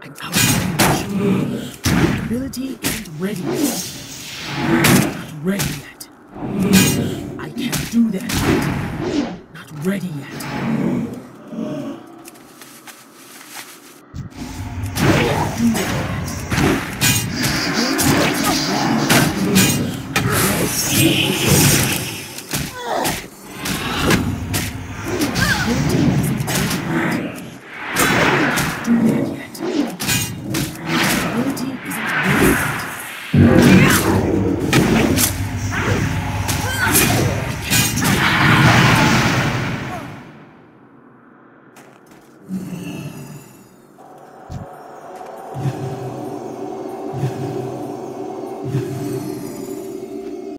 I'm out of. Ability isn't ready yet. Not ready yet. I can't do that yet. Not ready yet. Yeah. Yeah. Yeah. Yeah.